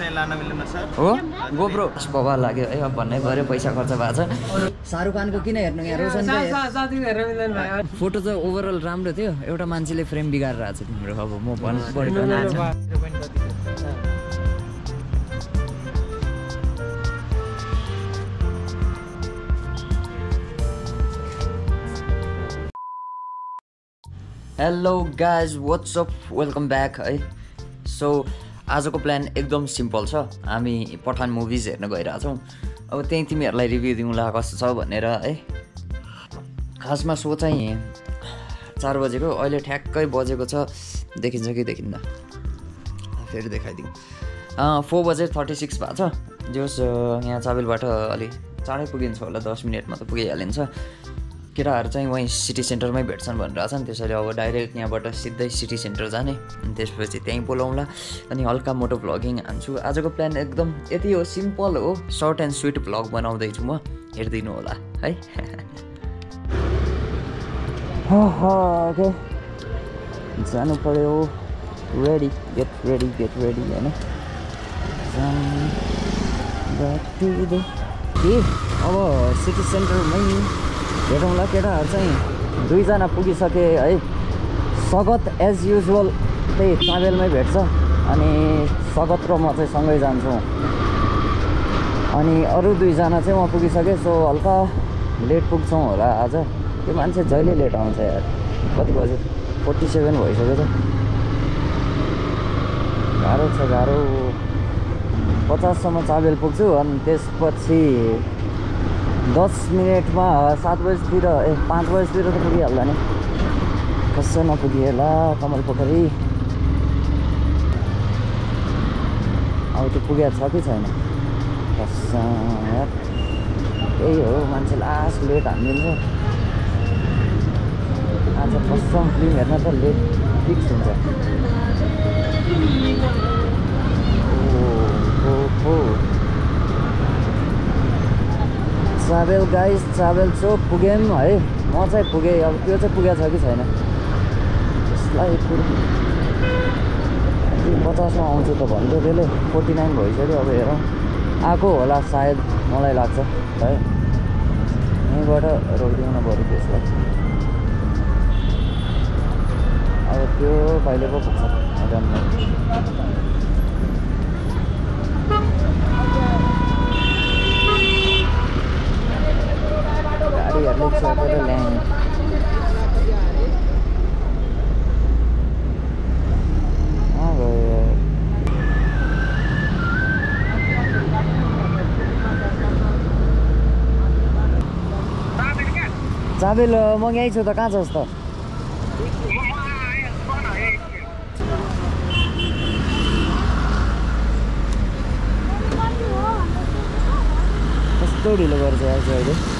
चाहिँ लान मिल्दैन सर। हो? गोप्रो बबा लाग्यो। है अब भन्नै पऱ्यो पैसा खर्च भएको छ। शाहरुख खानको किन हेर्नु यहाँ रोशन फोटो चाहिँ ओभरअल राम्रो थियो। एउटा मान्छेले फ्रेम बिगारेर आएको छ तिम्रो। अब म भन्नु पऱ्यो hello guys what's up welcome back है। सो आजको प्लान एकदम सिम्पल छ। हामी पठान मुभिज हेर्न गइरहेछौँ। अब त्यहीँ तिमीहरूलाई रिभ्यू दिउँला कस्तो छ भनेर है। खासमा सो चाहिँ चार बजेको अहिले ठ्याक्कै बजेको छ। देखिन्छ कि देखिन्न फेरि देखाइदिउँ। फोर बजे थर्टी सिक्स भएको छ। जोस् यहाँ चाबेलबाट अलि चाँडै पुगिन्छ होला दस मिनटमा त पुगिहालिन्छ। केटाहरू चाहिँ वहीँ सिटी सेन्टरमै भेट्छन् भनेर छन्। त्यसैले अब डाइरेक्ट यहाँबाट सिधै सिटी सेन्टर जाने। अनि त्यसपछि त्यहीँ बोलाउँला। अनि हल्का मोटो भ्लगिङ हान्छु। आजको प्लान एकदम यति हो सिम्पल हो। सर्ट एन्ड स्विट भ्लग बनाउँदैछु म। हेरिदिनु होला है? जानु पऱ्यो ready get ready get ready होइन अब सिटी सेन्टरमै भेटौँला केटाहरू चाहिँ दुईजना पुगिसके है। सगत एज युजुअल त्यही चाबेलमै भेट्छ अनि सगत र म चाहिँ सँगै जान्छौँ। अनि अरू दुईजना चाहिँ म पुगिसकेँ सो हल्का लेट पुग्छौँ होला आज। त्यो मान्छे जहिले लेट आउँछ यार। कति बज्यो? फोर्टी सेभेन भइसक्यो त। गाह्रो छ गाह्रो। पचाससम्म चाबेल पुग्छु अनि त्यसपछि दस मिनटमा सात बजीतिर ए पाँच बजीतिर त पुगिहाल्ला नि। कसै नपुगिएला कमल पोखरी। अब त्यो पुगेको छ कि छैन? कसै त्यही हो मान्छे लास्ट लेट हानिदिन्छ। आज कसम फिल्म हेर्न त लेट फिक्स हुन्छ ओ हो ट्राभल गाइस ट्राभल चोक पुगेँ है? म चाहिँ पुगेँ अब त्यो चाहिँ पुगेको छ कि छैन? त्यसलाई पचासमा आउँछु त भन्थ्यो त्यसले फोर्टी नाइन भइसक्यो अब हेरौँ। आएको होला सायद मलाई लाग्छ है? यहीँबाट रोकिदिउन पऱ्यो त्यसलाई अब त्यो कहिले पो पुग्छ? जान्नु। गाडीहरूले चपेर ल्याएँ चाबेल म यहीँ छु त कहाँ छस् त? कस्तो ढिलो गर्छ आज अहिले?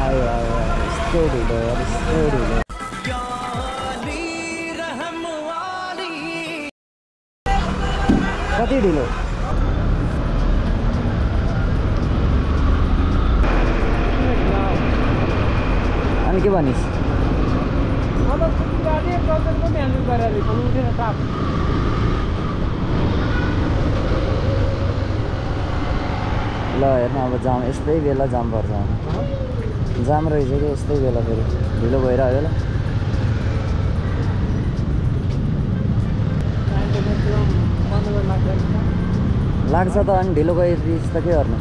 आयो आयो यस्तो ढिलो यार ढिलो कति ढिलो अनि के भनिस् ल हेर्न अब जाम यस्तै बेला जाम पर्छ। जाम रहेछ कि यस्तै बेला फेरि। ढिलो भइरह्यो ल लाग्छ त अनि ढिलो गएपछि त के गर्नु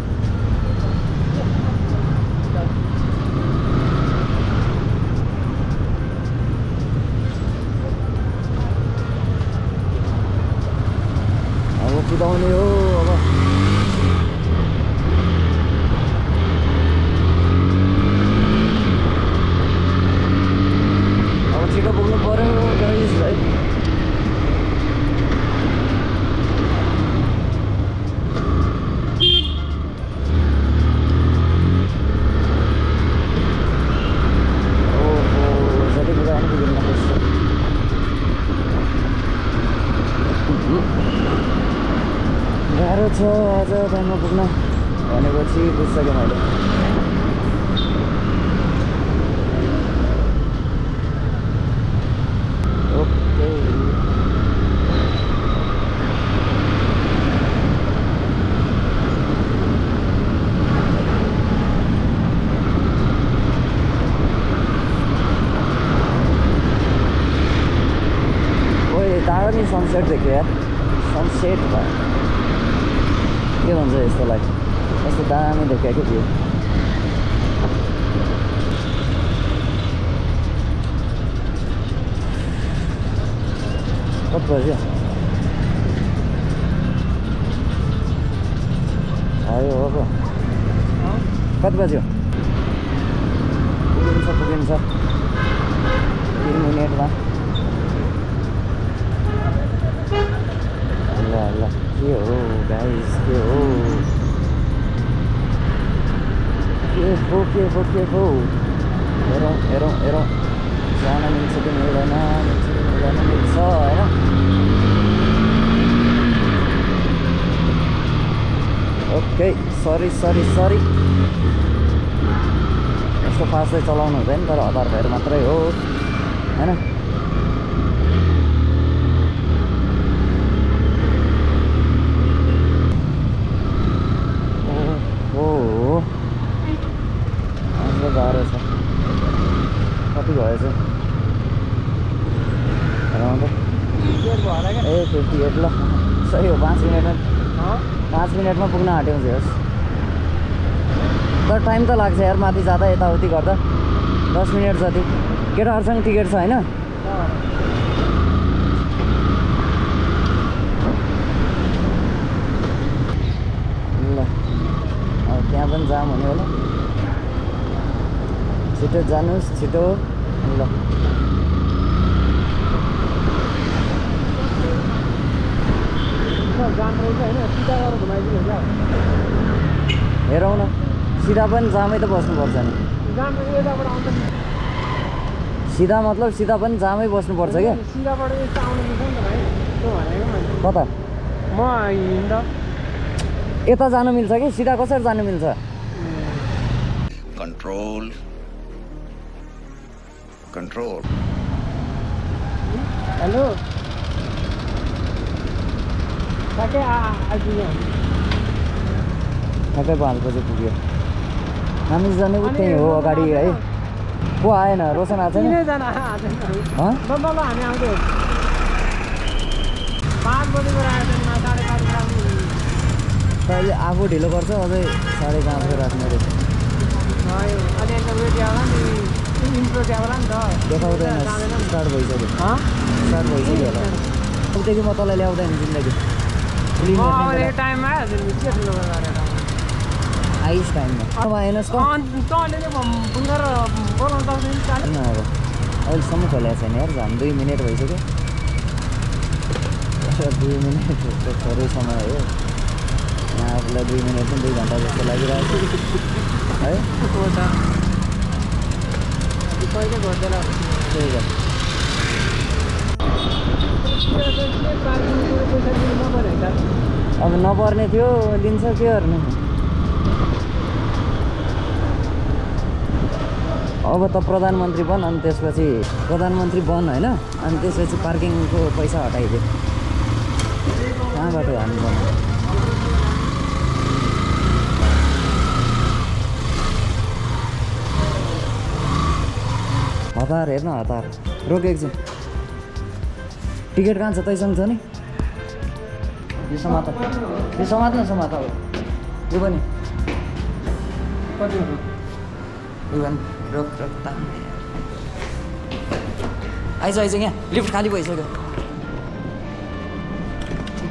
अब कुदाउने हो अब अब छिटो पुग्नु पऱ्यो गाइस है गाह्रो छ आज टाइममा पुग्न भनेपछि बुझिसकेँ मैले। ओके। ओए टाढो नि सनसेट देख्यो यार। सनसेट भयो। के भन्छ यस्तोलाई यस्तो दामी देख्यो कि भ्यू कति बज्यो आयो हो कति बज्यो पुगिन्छ पुगिन्छ तिन मिनटमा हो गाइस के हो के हो के हो के हो हेरौँ हेरौँ हेरौँ जान मिल्छ कि मिल्दैन मिल्छ कि मिल्दैन मिल्छ होइन ओके सरी सरी सरी यस्तो फास्ट चाहिँ चलाउनु हुँदैन तर हतार भएर मात्रै हो होइन एट ल सही हो पाँच मिनटमा। पाँच मिनटमा पुग्न आँट्यौँ होस् तर टाइम त लाग्छ यार माथि जाँदा यताउति गर्दा। दस मिनट जति। केटाहरूसँग टिकट छ होइन? ल अब त्यहाँ पनि जाम हुने होला। छिटो जानुहोस् छिटो। ल। हेरौँ न। सिधा पनि जामै त बस्नुपर्छ नि। सिधा मतलब सिधा पनि जामै बस्नुपर्छ क्या। कता? म हिँड्दा यता जानु मिल्छ कि? सिधा कसरी जानु मिल्छ? Control. Control. हेलो। ठ्याक्कै आ आइपुग्यो ठ्याक्कै पाँच बजी पुग्यो हामी जाने त्यही हो अगाडि है को आएन रोशन आएको छैन पाँच पाँच आफू ढिलो गर्छ अझै साढे पाँचको राख्ने अरे देखाउँदैन स्टार्ट भइसक्यो? स्टार्ट भइसक्यो होला अबदेखि म तँलाई ल्याउँदैन जिन्दगी टाइममा आइस टाइममा अब अब अहिलेसम्म खोलेको छैन यार झन् दुई मिनट भइसक्यो दुई मिनट थोरै समय हो यहाँ आफूलाई दुई मिनट पनि दुई घन्टा जस्तो लागिरहेको छ है कहिले गर्दैन त्यही त अब नपर्ने थियो लिन्छ के गर्नु अब त प्रधानमन्त्री बन अनि त्यसपछि प्रधानमन्त्री बन होइन? अनि त्यसपछि पार्किङको पैसा हटाइदियो। कहाँबाट हामी बन्नु हतार हेर्न हतार। रोक एकछिन टिकट कहाँ छ? तैसँग छ नि? यो समात यो समात न समात अब यो पनि। कति यो पनि रोक रोक तान्ने आइज आइज यहाँ। लिफ्ट खाली भइसक्यो।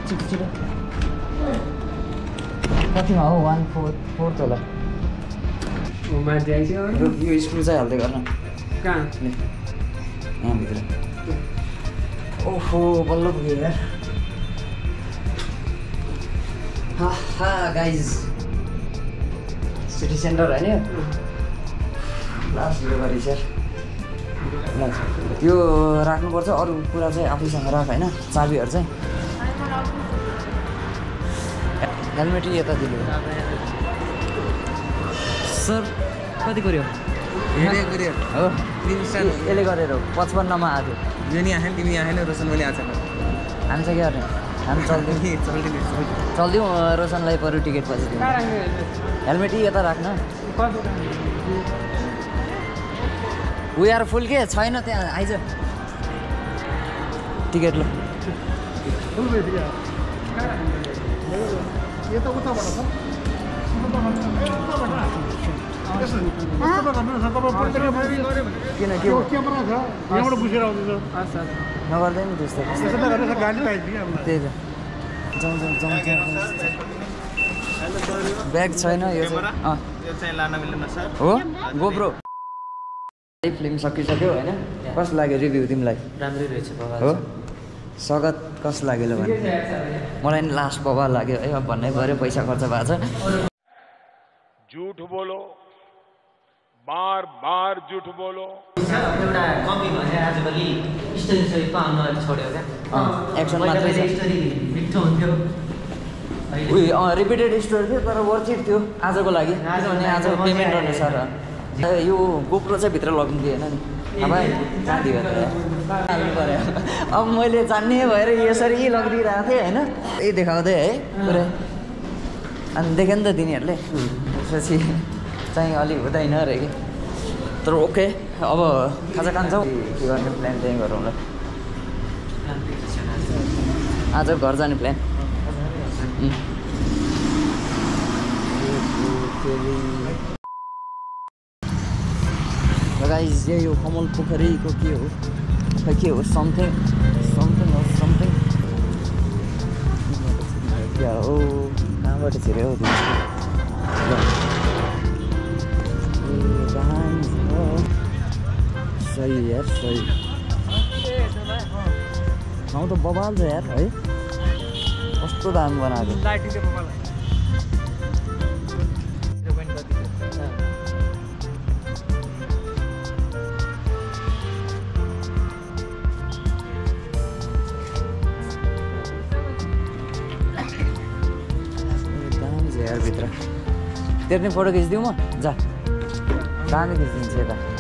छिट छिटो कतिमा हो? वान फोर फोर्थ होला। यो स्क्रु चाहिँ हाल्दै गर्न। कहाँ? यहाँभित्र। ओहो बल्ल पुग्यो यार। हा हा गाइज सिटी सेन्टर होइन यो लास्ट गरेछ यार ल त्यो राख्नुपर्छ अरू कुरा चाहिँ आफैसँग राख होइन चाबीहरू चाहिँ हेलमेट यता दिनु सर कति गरे हो यसले गरेर हो पचपन्नमा आएको थियो यो नि आएन तिमी आएन रोशन पनि आएको छैन हामी चाहिँ के गर्ने हामी चल्दिउँ के चल्दैन चल्दिउँ रोशनलाई पऱ्यो टिकट पछि दिउँ हेल्मेट? यता राख्न। आर फुल के? छैन त्यहाँ। आइज। टिकट ल। न, किन के बुझेर आउँदैछ नगर्दैन त्यस्तो त्यही त जाउँ जाउँ जाउँ ब्याग छैन यो चाहिँ अँ यो चाहिँ लान मिल्दैन सर हो गोप्रो फिल्म सकिसक्यो होइन कस्तो लाग्यो रिभ्यू तिमीलाई राम्रै रहेछ बाबा हो स्वागत कस्तो लाग्यो ल भने मलाई नि लास्ट बबाल लाग्यो है अब भन्नै पऱ्यो पैसा खर्च भएको छ झूठ बोलो बार बार झूठ बोलो। एउटा भने आजभोलि स्टोरी स्टोरी पाउनु अलिक छोड्यो क्या? रिपिटेड स्टोर थियो तर वर्थ इट थियो आजको लागि। किनभने आज पेमेन्ट अनुसार यो गोप्रो चाहिँ भित्र लगिनु दिएन नि? अब हाल्नु पऱ्यो मैले जान्ने भएर यसरी लगिदिइरहेको थिएँ होइन? यही देखाउँदै है पुरै। अनि देख्यो नि त तिनीहरूले। त्यसपछि चाहिँ अलिक हुँदैन अरे कि? तर ओके अब खाजा खान्छौँ। के गर्ने प्लान त्यहीँ गरौँ ल। आज घर जाने प्लान गाइज यही हो कमल पोखरीको के हो? खै के हो? समथिङ समथिङ हो समथिङ क्या हो? कहाँबाट छिर्यो हौ सही यार सही। ठाउँ त बबाल छ यार है कस्तो दाम बनाएको। भित्र। तेर्ने फोटो खिचिदिउँ म। जा। दामी खिचिदिन्छु यता?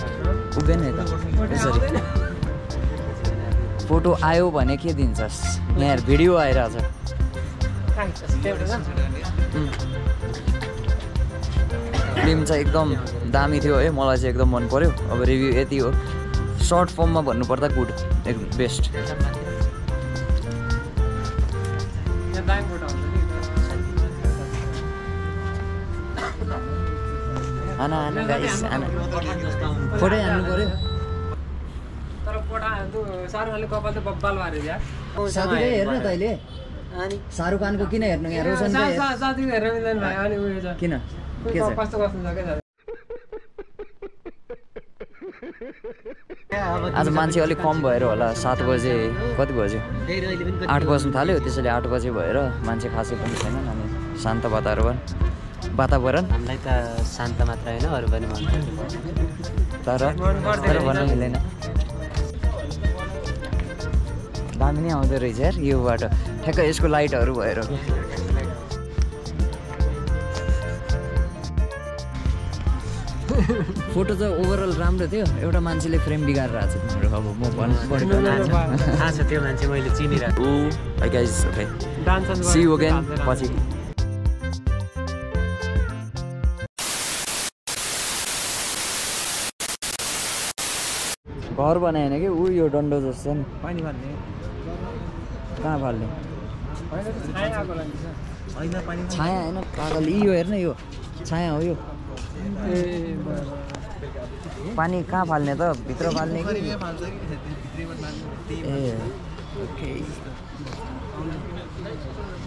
पुग्दैन यता यसरी। फोटो आयो भने के दिन्छस्? यहाँ भिडियो आइरहेछ। फिल्म चाहिँ एकदम दामी थियो है। मलाई चाहिँ एकदम मन पऱ्यो अब रिभ्यू यति हो। सर्ट फर्ममा भन्नुपर्दा गुड एक बेस्ट आना आना गाइस आना फोटै हान्नु पऱ्यो तर कोठा कपाल त बब्बाल माऱ्यो यार साथीले हेर्नु त अहिले शाहरुख खानको किन हेर्नु यहाँ रोशन सा- सा- साथीको हेर्न मिल्दैन भाइ अनि उयो छ किन के छ कस्तो कस्तो छ क्या आज मान्छे अलिक कम भएर होला सात बजे कति बज्यो आठ बज्नु थाल्यो त्यसैले आठ बजे भएर मान्छे खासै पनि छैन अनि शान्त वातावरण वातावरण? हामीलाई त शान्त मात्र होइन अरू पनि मन पर्छ तर तर भन्न मिल्दैन दामी नै आउँदो रहेछ यार यो बाटो ठ्याक्क यसको लाइटहरू भएर। फोटो त ओभरअल राम्रो थियो। एउटा मान्छेले फ्रेम बिगारेर आएको छ तिम्रो। अब म भन्नु थाहा छ त्यो मान्छे मैले चिनिरहेको पछि। घर बनाएन कि? ऊ यो डन्डो जस्तो नि। पानी कहाँ फाल्ने? छाया होइन पागल। यो हेर्न यो। छाया हो यो। पानी कहाँ फाल्ने त? भित्र फाल्ने कि? ए ओके।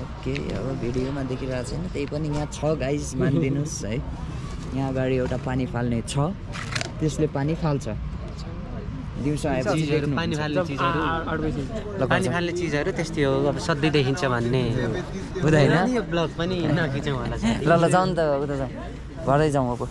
ओके अब भिडियोमा देखिरहेको छैन। त्यही पनि यहाँ छ गाइस मानिदिनुहोस् है। यहाँ अगाडि एउटा पानी फाल्ने छ। त्यसले पानी फाल्छ। दिउँसो आएपछि। पानी फाल्ने चिजहरू। पानी। फाल्ने चिजहरू त्यस्तै हो। अब सधैँ देखिन्छ भन्ने हुँदैन। यो ब्लग पनि नखिचौँ होला। ल ल जाउँ नि त उता जाउँ। घरै जाउँ अब।